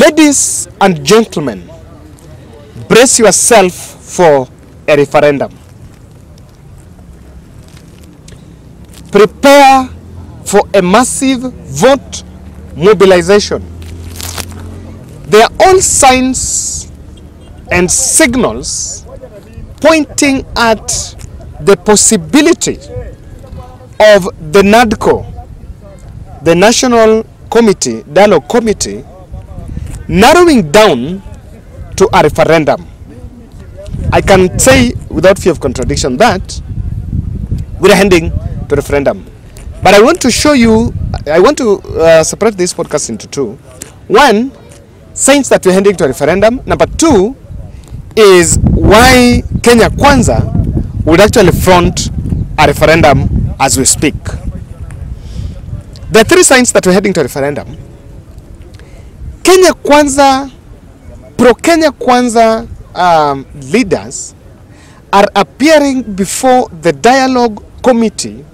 Ladies and gentlemen, brace yourself for a referendum. Prepare for a massive vote mobilization. There are all signs and signals pointing at the possibility of the NADCO, the National Committee, Dialogue Committee, narrowing down to a referendum. I can say without fear of contradiction that we're heading to referendum. But I want to show you, I want to uh, separate this podcast into two. One, signs that we're heading to a referendum. Number two is why Kenya Kwanza would actually front a referendum as we speak. There are three signs that we're heading to a referendum. Kenya Kwanza, pro Kenya Kwanza um, leaders are appearing before the dialogue committee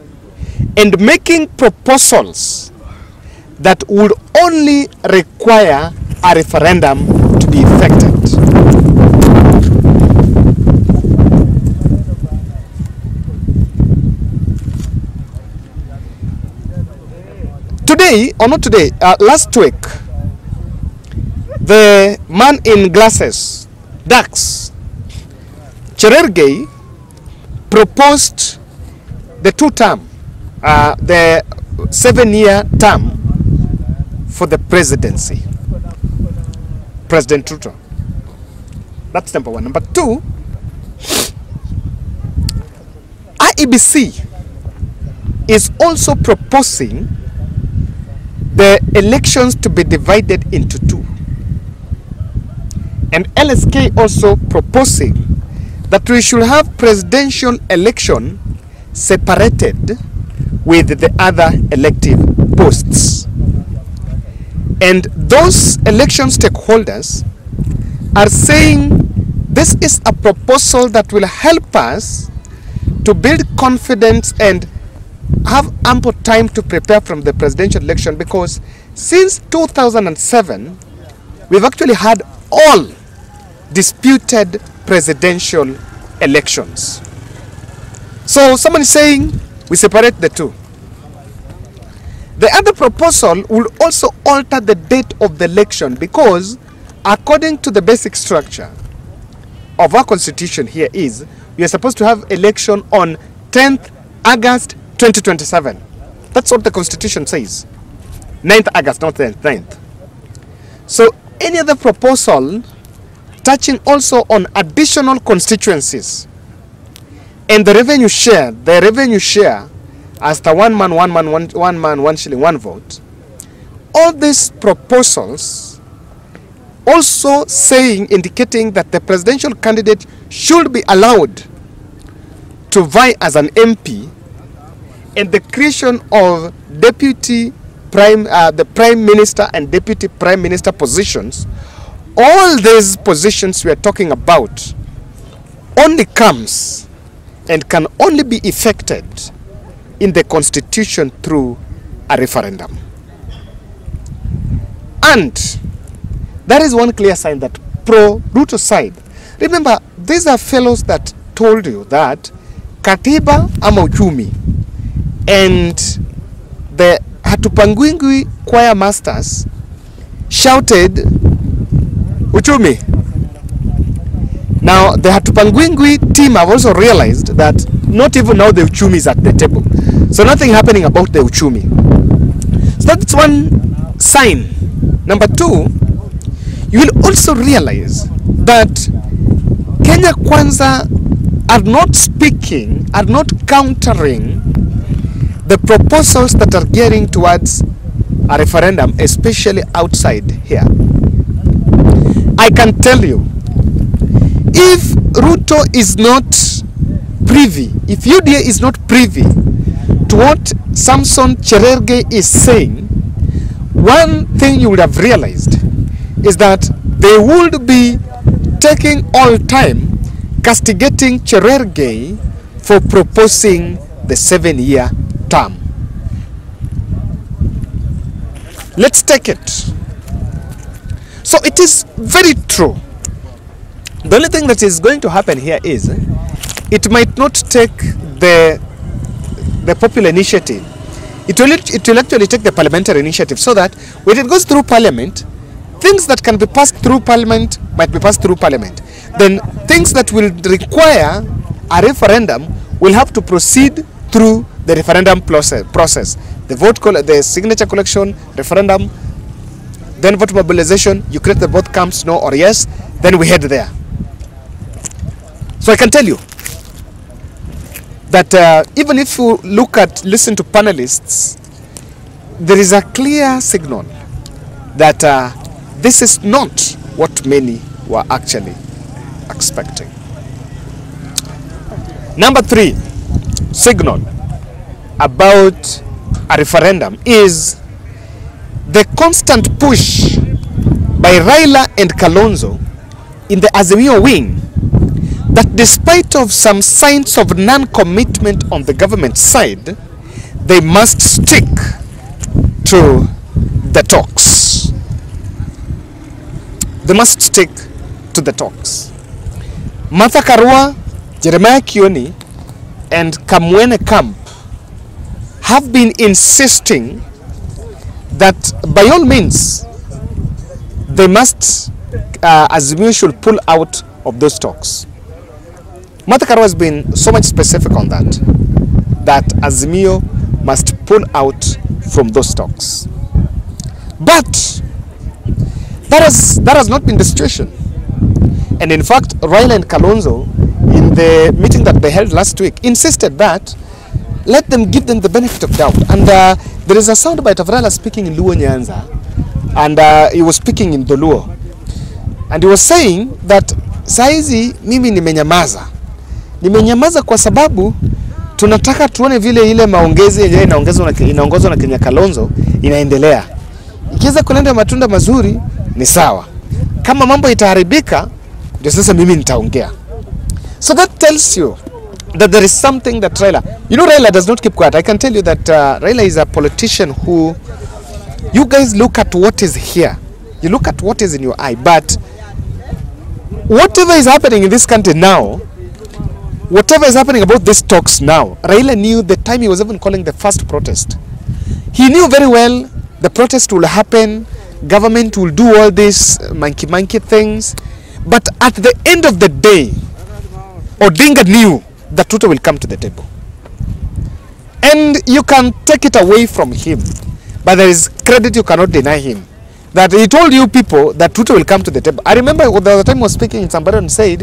and making proposals that would only require a referendum to be effected. Today, or not today, uh, last week, the man in glasses, Dax, Cherargei, proposed the two term, uh, the seven year term for the presidency. President Ruto. That's number one. Number two, IEBC is also proposing the elections to be divided into two. And LSK also proposing that we should have presidential election separated with the other elective posts. And those election stakeholders are saying this is a proposal that will help us to build confidence and have ample time to prepare from the presidential election because since 2007 we've actually had all disputed presidential elections. So someone is saying we separate the two. The other proposal will also alter the date of the election because according to the basic structure of our constitution here is we are supposed to have election on 10th August 2027. That's what the constitution says. 9th August, not 10th, 9th. So any other proposal touching also on additional constituencies and the revenue share, the revenue share as the one man, one man, one, one man, one shilling, one vote. All these proposals also saying, indicating that the presidential candidate should be allowed to vie as an MP and the creation of deputy prime, uh, the prime minister and deputy prime minister positions, all these positions we are talking about only comes and can only be effected in the constitution through a referendum. And that is one clear sign that pro Ruto side. Remember, these are fellows that told you that katiba ama uchumi and the Hatupangwingwi choir masters shouted uchumi. Now the Hatupangwingwi team have also realized that not even now the uchumi is at the table. So nothing happening about the uchumi. So that's one sign. Number two, you will also realize that Kenya Kwanza are not speaking, are not countering the proposals that are gearing towards a referendum, especially outside here. I can tell you, if Ruto is not privy, if UDA is not privy to what Samson Cherargei is saying, one thing you would have realized is that they would be taking all time castigating Cherargei for proposing the seven year term. Let's take it. So it is very true. The only thing that is going to happen here is it might not take the the popular initiative. It will, it will actually take the parliamentary initiative so that when it goes through parliament, things that can be passed through parliament might be passed through parliament. Then things that will require a referendum will have to proceed through the referendum process. The vote, the signature collection, referendum, then vote mobilization. You create the both camps, no or yes. Then we head there. So I can tell you that uh, even if you look at listen to panelists, there is a clear signal that uh, this is not what many were actually expecting. Number three, signal about a referendum is the constant push by Raila and Kalonzo in the Azimio wing that despite of some signs of non-commitment on the government side, they must stick to the talks. They must stick to the talks. Martha Karua, Jeremiah Kioni, and Kamwene Camp have been insisting that by all means they must, uh, Azimio should pull out of those talks. Martha Karua has been so much specific on that, that Azimio must pull out from those talks. But that has, that has not been the situation. And in fact, Raila Kalonzo, in the meeting that they held last week, insisted that let them give them the benefit of doubt. And uh, there is a soundbite of Raila speaking in Luo Nyanza, and uh, he was speaking in Dholuo. And he was saying that saizi mimi nimenyamaza. Nimenyamaza kwa sababu tunataka tuone vile ile maongezi yenyewe inaongezwa na inaongozwa na Kenya Kalonzo inaendelea. Ikiweza kulenda matunda mazuri ni sawa. Kama mambo itaharibika ndio sasa mimi nitaongea. So that tells you that there is something that Raila, you know, Raila does not keep quiet. I can tell you that uh, Raila is a politician who, you guys look at what is here, you look at what is in your eye, but whatever is happening in this country now, whatever is happening about these talks now, Raila knew the time he was even calling the first protest. He knew very well the protest will happen, government will do all these monkey monkey things, but at the end of the day, Odinga knew that Ruto will come to the table. And you can take it away from him, but there is credit you cannot deny him. That he told you people that Ruto will come to the table. I remember the other time he was speaking in somebody and said,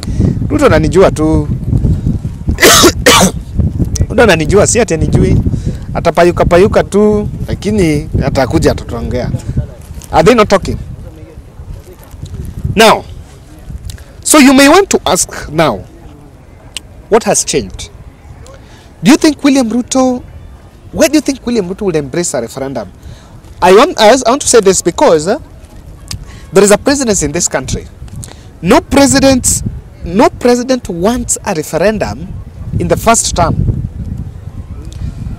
Ruto ananijua tu. Ruto ananijua, si ati anijui. Atapayuka payuka tu, lakini atakuja atatuongea. Are they not talking? Now, so you may want to ask now, what has changed? Do you think William Ruto, where do you think William Ruto will embrace a referendum? I want, I want to say this because uh, there is a presidency in this country. No president, no president wants a referendum in the first term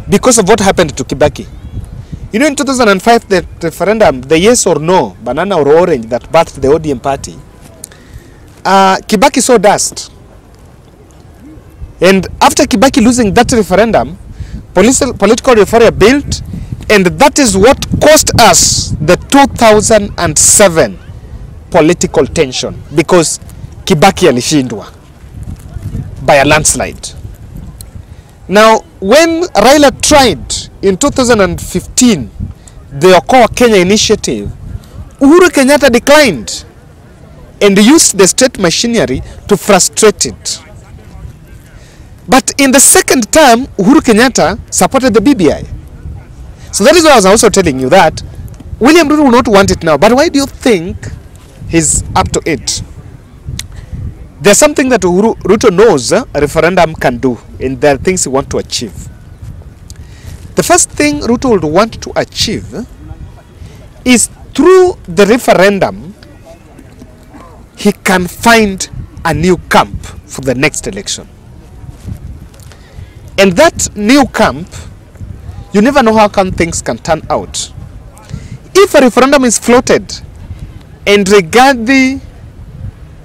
because of what happened to Kibaki. You know, in 2005, the referendum, the yes or no, banana or orange that birthed the ODM party, uh, Kibaki saw dust. And after Kibaki losing that referendum, political, reform built, and that is what cost us the 2007 political tension because Kibaki alishindwa by a landslide. Now, when Raila tried in 2015 the Okoa Kenya initiative, Uhuru Kenyatta declined and used the state machinery to frustrate it. But in the second term, Uhuru Kenyatta supported the BBI. So that is why I was also telling you that William Ruto will not want it now. But why do you think he's up to it? There's something that Uhuru, Ruto knows uh, a referendum can do, and there are things he wants to achieve. The first thing Ruto would want to achieve uh, is through the referendum, he can find a new camp for the next election. And that new camp, you never know how come things can turn out. If a referendum is floated and Rigathi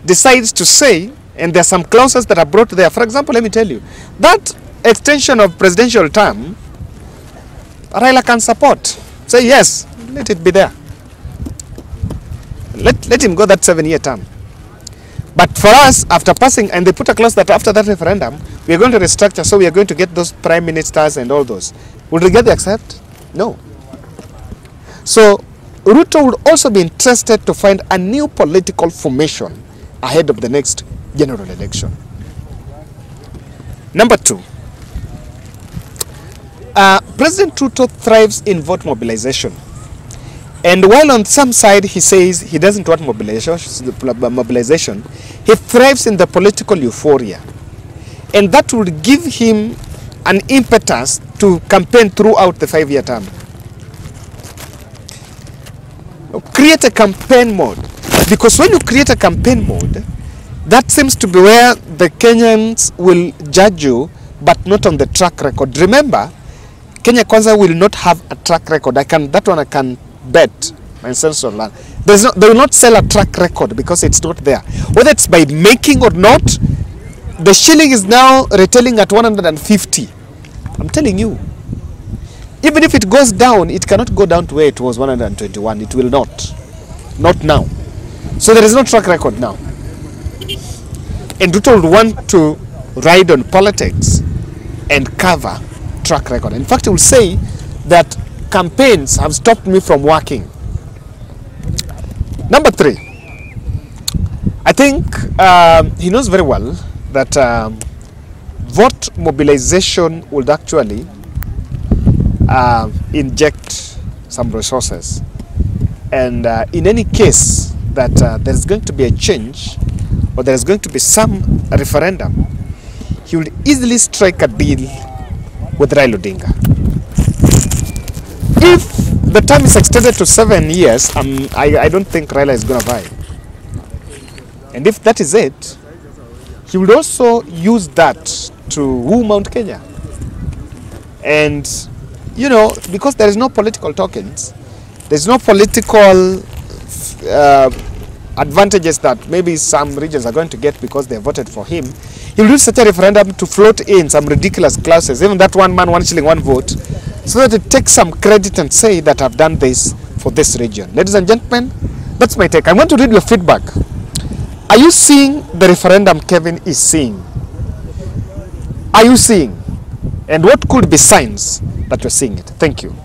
decides to say, and there are some clauses that are brought there. For example, let me tell you, that extension of presidential term, Raila can support. Say yes, let it be there. Let, let him go that seven-year term. But for us, after passing, and they put a clause that after that referendum, we are going to restructure, so we are going to get those prime ministers and all those. Would Rigathi accept? No. So Ruto would also be interested to find a new political formation ahead of the next general election. Number two, uh, President Ruto thrives in vote mobilization. And while on some side he says he doesn't want mobilization, he thrives in the political euphoria. And that would give him an impetus to campaign throughout the five-year term. Create a campaign mode. Because when you create a campaign mode, that seems to be where the Kenyans will judge you, but not on the track record. Remember, Kenya Kwanza will not have a track record. I can that one I can bet my sense land. There's no, they will not sell a track record because it's not there. Whether it's by making or not, the shilling is now retailing at 150. I'm telling you. Even if it goes down, it cannot go down to where it was 121. It will not. Not now. So there is no track record now. And Ruto would want to ride on politics and cover track record. In fact, he will say that campaigns have stopped me from working. Number three, I think um, he knows very well that um, vote mobilization would actually uh, inject some resources. And uh, in any case that uh, there is going to be a change or there is going to be some referendum, he will easily strike a deal with Raila Odinga. If the term is extended to seven years, um, I, I don't think Raila is going to buy. And if that is it, he will also use that to woo Mount Kenya. And, you know, because there is no political tokens, there's no political uh, advantages that maybe some regions are going to get because they voted for him. He will use such a referendum to float in some ridiculous clauses, even that one man, one shilling, one vote, so that it takes some credit and say that I've done this for this region. Ladies and gentlemen, that's my take. I want to read your feedback. Are you seeing the referendum Kevin is seeing? Are you seeing? And what could be signs that you're seeing it? Thank you.